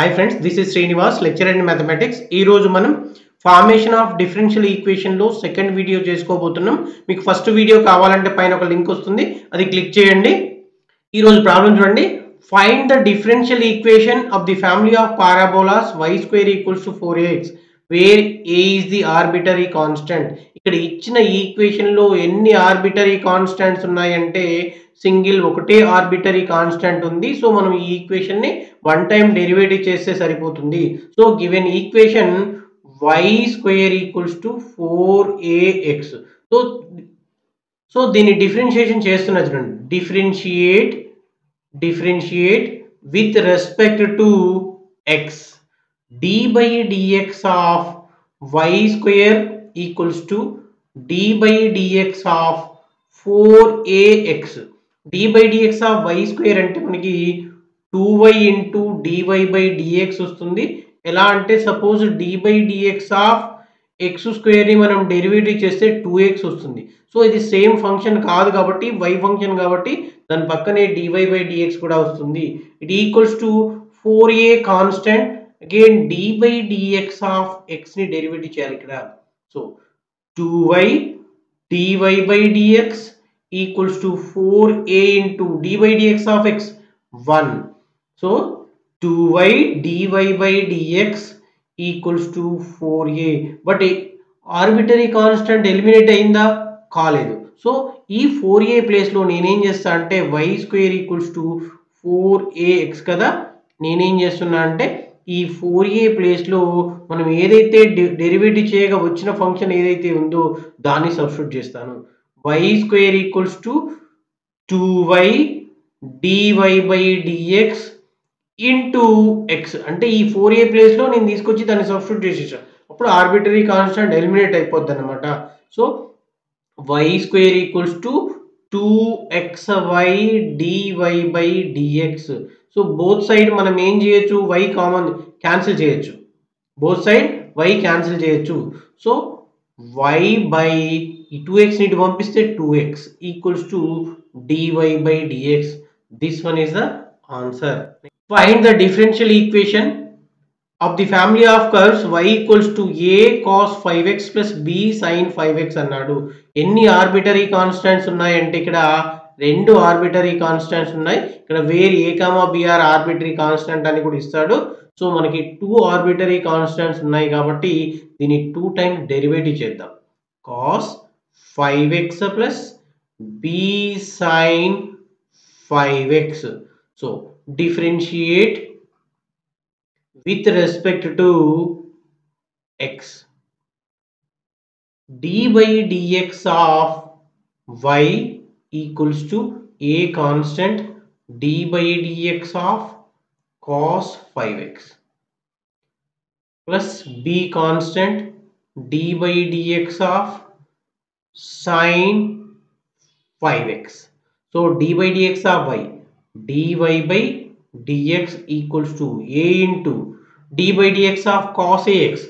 Hi friends this is Srinivas lecture and mathematics ఈ రోజు మనం ఫార్మేషన్ ఆఫ్ డిఫరెన్షియల్ ఈక్వేషన్లో సెకండ్ వీడియో చేసుకోబోతున్నాం. మీకు ఫస్ట్ వీడియో కావాలంటే పైన ఒక లింక్ వస్తుంది. అది క్లిక్ చేయండి. ఈరోజు ప్రాబ్లం చూడండి. Find the differential equation of the family of parabolas y square equals to four x where a is the arbitrary constant ఇక్కడ ఇచ్చిన ఈక్వేషన్లో ఎన్ని ఆర్బిటరీ కాన్స్టెంట్స్ ఉన్నాయంటే సింగిల్ ఒకటే ఆర్బిటరీ కాన్స్టెంట్ ఉంది. సో మనం ఈ ఈక్వేషన్ని వన్ టైం డెరివేటివ్ చేస్తే సరిపోతుంది. So given equation y square equals to four a x so so దీన్ని డిఫరెన్షియేషన్ చేస్తున్నా చూడండి. Differentiate differentiate with respect to x d by d x of y square equals to d by d x of four a x d by d x of y square అంటే మనకి two y into d y by d x వస్తుంది. ఎలా అంటే suppose d by d x of x స్క్వేర్ని మనం derivative చేస్తే two x వస్తుంది. So ఇది same function కాదు కాబట్టి వై ఫంక్షన్ కాబట్టి దాని పక్కనే డివై బై డిఎక్స్ కూడా వస్తుంది. It equals to four a constant again d by d x of ఎక్స్ని derivative చేయాలి ఇక్కడ. So two y d y by d x equals to four a into by dx d x of x one so two y d y by d x equals to four a but arbitrary constant eliminate అయిందా? కాలేదు. So ఈ four ఏ ప్లేస్లో నేనేం చేస్తా అంటే y square equals to four a x కదా? నేనేం చేస్తున్నా అంటే ఈ ఫోర్ ఏ ప్లేస్లో మనం ఏదైతే డెరివేటివ్ చేయగా వచ్చిన ఫంక్షన్ ఏదైతే ఉందో దాన్ని సబ్స్టిట్యూట్ చేస్తాను. Y square equals to two y d y by d x into x అంటే ఈ ఫోర్ ఏ ప్లేస్లో నేను తీసుకొచ్చి దాన్ని సబ్స్టిట్యూట్ చేసేసాను అప్పుడు ఆర్బిటరీ కాన్స్టెంట్ ఎలిమినేట్ అయిపోద్ది అనమాట so y square equals to two x y d y by d x so both side మనం ఏం చేయొచ్చు? వై కామన్ క్యాన్సిల్ చేయొచ్చు. బోత్ సైడ్ వై క్యాన్సిల్ చేయొచ్చు. సో వై బై ఈ టూ ఎక్స్ ఇటు పంపిస్తే two x equals to d y by d x this one is the answer find the differential equation of the family of curves y equals to a cos five x plus b sine five x అన్నాడు. ఎన్ని arbitrary constants ఉన్నాయంటే ఇక్కడ రెండు arbitrary constants ఉన్నాయి. ఇక్కడ where a comma b are arbitrary constant అని కూడా ఇస్తాడు. సో మనకి టూ ఆర్బిటరీ కాన్స్టెంట్స్ ఉన్నాయి కాబట్టి దీన్ని టూ టైమ్ డెరివేటివ్ చేద్దాం. Cos 5x plus b sine 5x. So differentiate with respect to x. d by dx of y equals to a constant d by dx of cos 5x plus b constant d by dx of sin 5x so d by dx of y dy by dx equals to a into d by dx of cos ax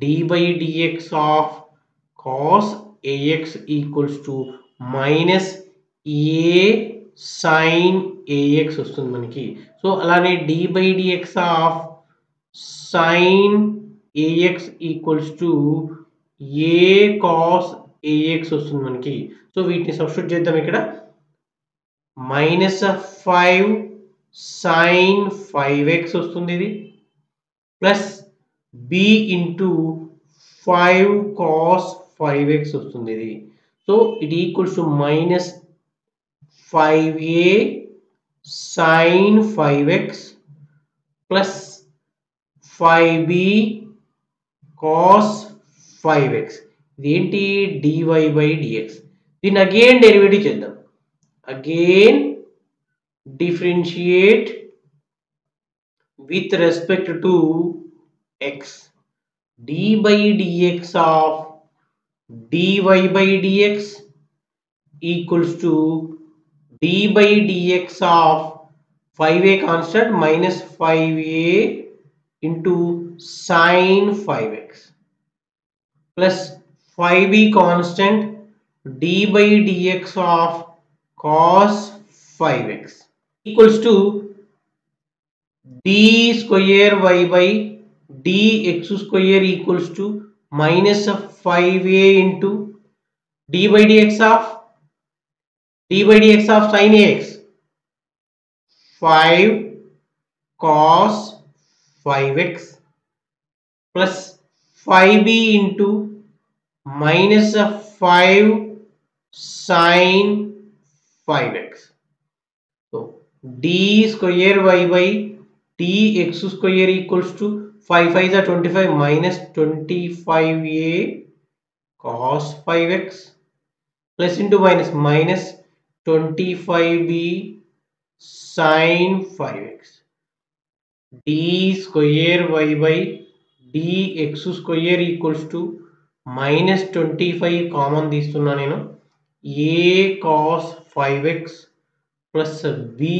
d by dx of cos ax equals to minus a sin ax వస్తుంది మనకి so అలానే d by dx of sin ax equals to a cos ax వస్తుంది మనకి so వీటిని substitute చేద్దాం ఇక్కడ minus five sine five x వస్తుంది ఇది plus b into five cos five x వస్తుంది ఇది so it equals to minus five a sine five x plus five b cos five x ఇదేంటి డివై బై డిఎక్స్ దీన్ని again derivative చేద్దాం again differentiate with respect to x d by dx of dy by dx equals to d by dx of 5a constant minus 5a into sine 5x plus Five b constant d by dx of cos 5x equals to d square y by dx square equals to minus of 5a into d by dx of d by dx of sin ax 5 cos 5x plus 5b into minus five sine five x तो d square y by d x square equals to five five या twenty five minus twenty five a cos five x plus into minus minus twenty five b sine five x d square y by d x square equals to minus twenty five common తీస్తున్నా నేను. A cos five x plus b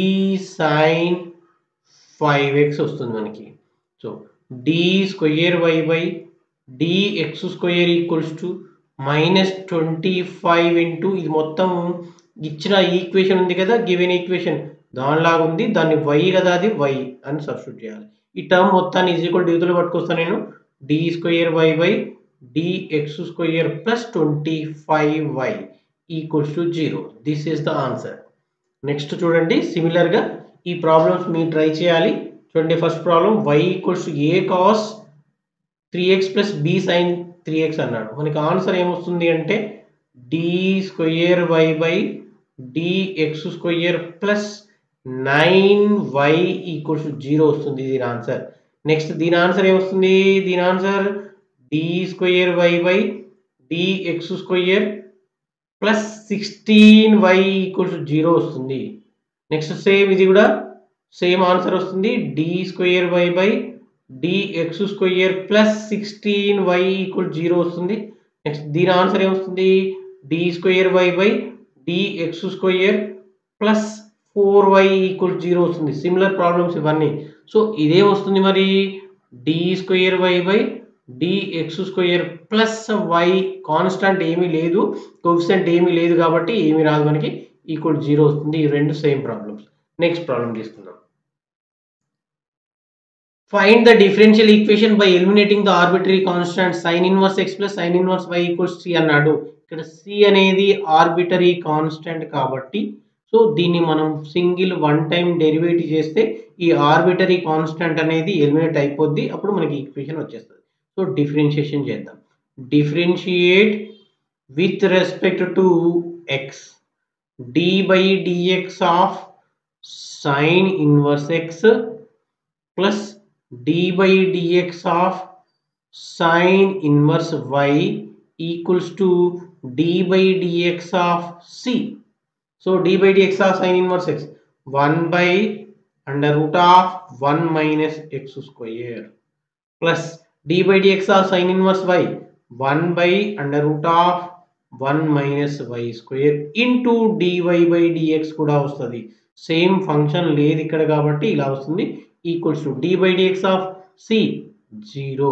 sine five x వస్తుంది మనకి. So d square y by d x square equals to minus twenty five into ఇది మొత్తం ఇచ్చిన equation ఉంది కదా given equation దానిలాగా ఉంది దాన్ని వై కదా అది వై అని సబ్స్టిట్యూట్ చేయాలి. ఈ టర్మ్ మొత్తాన్ని ఈజ్ ఈక్వల్ డివిజన్లో పట్టుకొస్తాను నేను. D square y by d x square plus twenty five y equals to zero this is the answer next చూడండి సిమిలర్గా ఈ ప్రాబ్లమ్స్ మీరు ట్రై చేయాలి. చూడండి first problem y equals to a cos three x plus b sine three x అన్నాడు. మనకి answer ఏమొస్తుంది అంటే d square y by d x square plus nine y equals to zero వస్తుంది దీని ఆన్సర్ నెక్స్ట్ దీని answer ఏమొస్తుంది? దీని answer d square y by d x x plus sixteen y equals zero వస్తుంది. నెక్స్ట్ సేమ్ ఇది కూడా same answer వస్తుంది. D square y by d x square plus sixteen y equal zero వస్తుంది. Next దీని answer ఏమొస్తుంది? D square y by d x square plus four y equal zero వస్తుంది. Similar problems ఇవన్నీ. So ఇదే వస్తుంది మరి. D square y by d x plus y constant ఏమీ లేదు కోఫిసెంట్ ఏమీ లేదు కాబట్టి ఏమీ రాదు మనకి ఈక్వల్ జీరో వస్తుంది. ఈ రెండు సేమ్ ప్రాబ్లమ్స్ నెక్స్ట్ ప్రాబ్లం తీసుకుందాం. Find the differential equation by eliminating the arbitrary constant sine inverse x plus sine inverse y equals c అన్నాడు. ఇక్కడ సి అనేది ఆర్బిటరీ కాన్స్టాంట్ కాబట్టి సో దీన్ని మనం సింగిల్ వన్ టైం డెరివేటివ్ చేస్తే ఈ ఆర్బిటరీ కాన్స్టెంట్ అనేది ఎలిమినేట్ అయిపోద్ది. అప్పుడు మనకి ఈక్వేషన్ వచ్చేస్తుంది. సో డిఫరెన్షియేషన్ చేద్దాం differentiate with respect to x d by dx of sine inverse x plus d by dx of sine inverse y equals to d by dx of c so d by dx of sine inverse x one by under root of one minus x square plus d by d x of sine inverse y one by under root of one minus y square into dy by d x కూడా వస్తుంది. Same function లేదు ఇక్కడ కాబట్టి ఇలా వస్తుంది. Equals to d by d x of c zero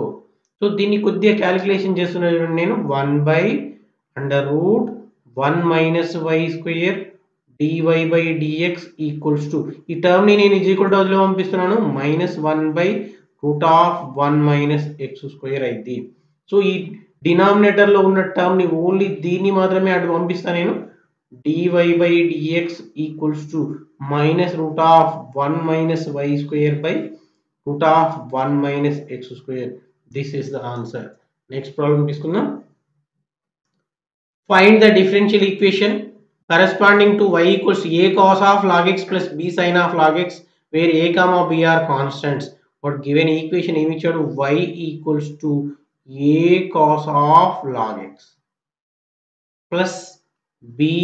so దీన్ని కొద్దిగా calculation చేస్తున్నా చూడండి నేను. One by under root one minus y square d y by d x equals to ఈ టర్మ్ని నేను ఈజ్ ఈక్వల్ టు వదిలే పంపిస్తున్నాను. Minus one by root of one minus x square అయింది. సో ఈ డినామినేటర్లో ఉన్న టర్మ్ని ఓన్లీ దీన్ని మాత్రమే అటు పంపిస్తాను నేను. D y by d x equals to minus root of one minus y square by root of one minus x square this is the answer next problem తీసుకుందాం. Find the differential equation corresponding to y equals a cos of log x plus b sine of log x where a comma b are వాడు given equation ఏమి ఇచ్చాడు? Y equals to a cos of log x plus b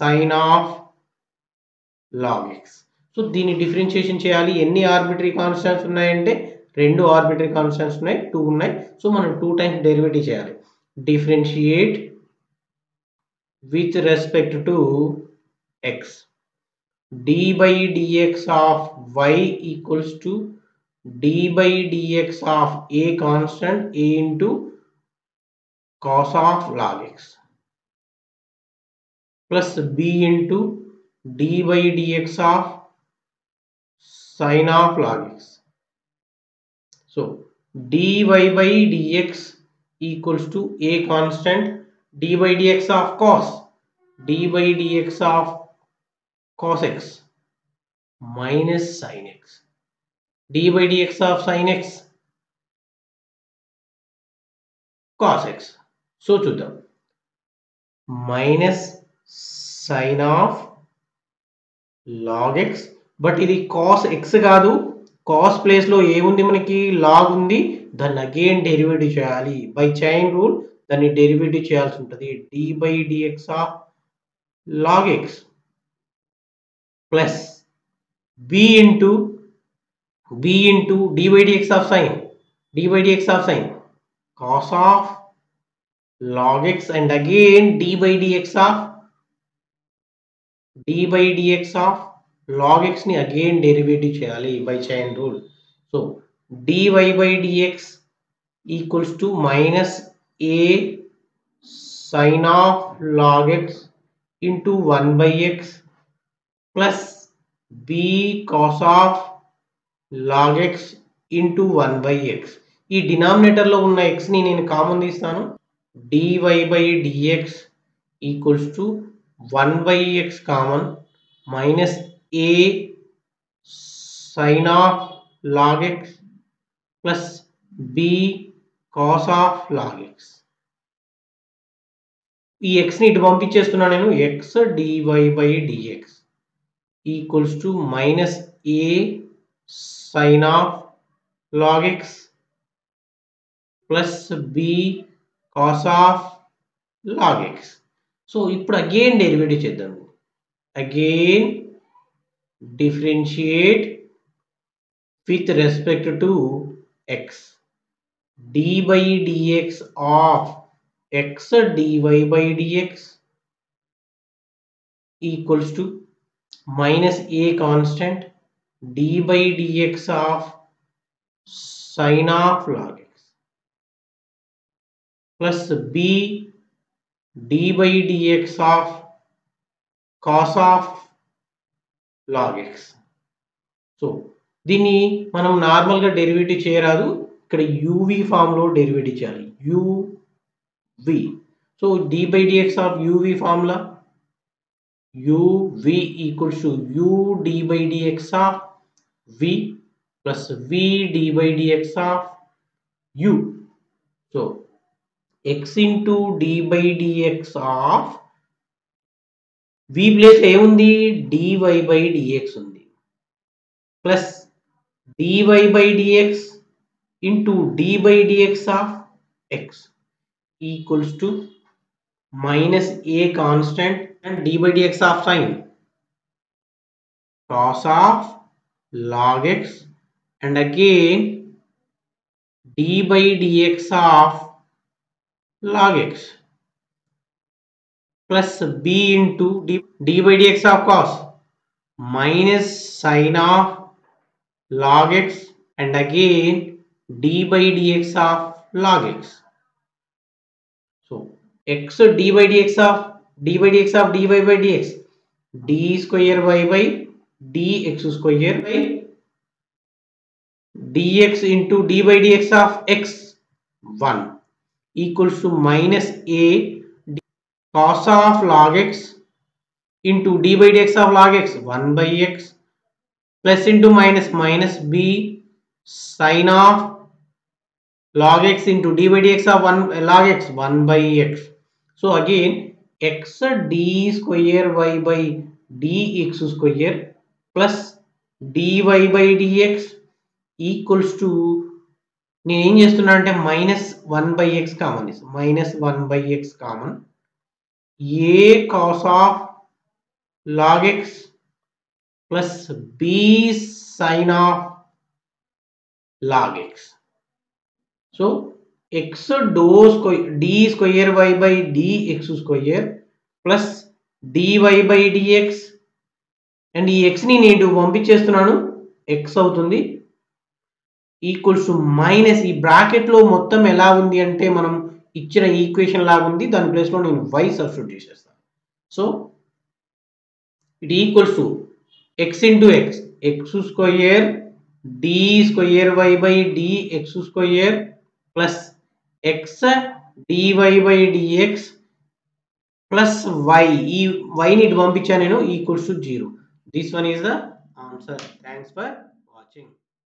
sine of log x so దీన్ని differentiation చేయాలి. ఎన్ని arbitrary constants ఉన్నాయంటే రెండు arbitrary constants ఉన్నాయి two ఉన్నాయి. సో మనం టూ టైమ్స్ డెరివేటివ్ చేయాలి. Differentiate with respect to x d by dx of y equals to d by dx of a constant a into cos of log x plus b into d by dx of sine of log x. So dy by dx equals to a constant d by dx of cos d by dx of cos x minus sin x d by dx of sin x cos x. So చూద్దాం. Minus sine of log x but ఇది cos x కాదు. Cos ప్లేస్లో ఏముంది మనకి? Log ఉంది. దాన్ని again derivative చేయాలి. By chain rule దాన్ని డెరివేటివ్ చేయాల్సి ఉంటుంది. D by dx of log x plus b into b into d by dx of sine. d by dx of sine. Cos of log x and again d by dx of d by dx of log x ni again derivative cheyali by chain rule. So dy by dx equals to minus a sine of log x into 1 by x plus b cos of log x into one by x ఈ డినామినేటర్లో ఉన్న ఎక్స్ని నేను common తీస్తాను. Dy by dx equals to one by x common minus a sine of log x plus b cos of log x ఈ ఎక్స్ని ఇటు పంపించేస్తున్నా నేను x dy by dx equals to minus a sine of log x plus b cos of log x so ఇప్పుడు again derivative చేద్దాం again differentiate with respect to x d by dx of x dy by dx equals to minus a constant d dx of sine of log x plus b d by dx of cos of log x. So దీన్ని మనం నార్మల్గా derivative చేయరాదు. ఇక్కడ UV ఫామ్లో derivative చేయాలి. Uv so d by dx of uv formula uv equals to u d by dx of v plus v d by dx of u so x into d by dx of v place ఏముంది DY by dx ఉంది plus dy by dx into d by dx of x equals to minus a constant and d by dx of sine cos of log x and again d by dx of log x plus b into d, d by dx of cos minus sine of log x and again d by dx of log x. So x d by dx of d by dx of dy by dx d square y by dx square by dx into d by dx of x 1 equals to minus a cos of log x into d by dx of log x 1 by x plus into minus minus b sin of log x into d by dx of 1 log x 1 by x so again x d square y by dx square plus dy by dx equals to నేను ఏం చేస్తున్నా అంటే minus one by x common minus one by x common a cos of log x plus b sine of log x so x do square d square y by d x square plus dy by dx and ఈ ఎక్స్ని నేను పంపించేస్తున్నాను. X అవుతుంది. Equals to minus ఈ బ్రాకెట్లో మొత్తం ఎలా ఉంది అంటే మనం ఇచ్చిన ఈక్వేషన్ లాగా ఉంది. దాని ప్లేస్లో నేను వై సబ్స్టిట్యూట్ చేసేస్తాను. So it equals to x into x x square d square y by d x square plus x dy by dx plus y ఈ వైని ఇటు పంపించాను నేను. Equals to zero This one is the answer. Thanks for watching.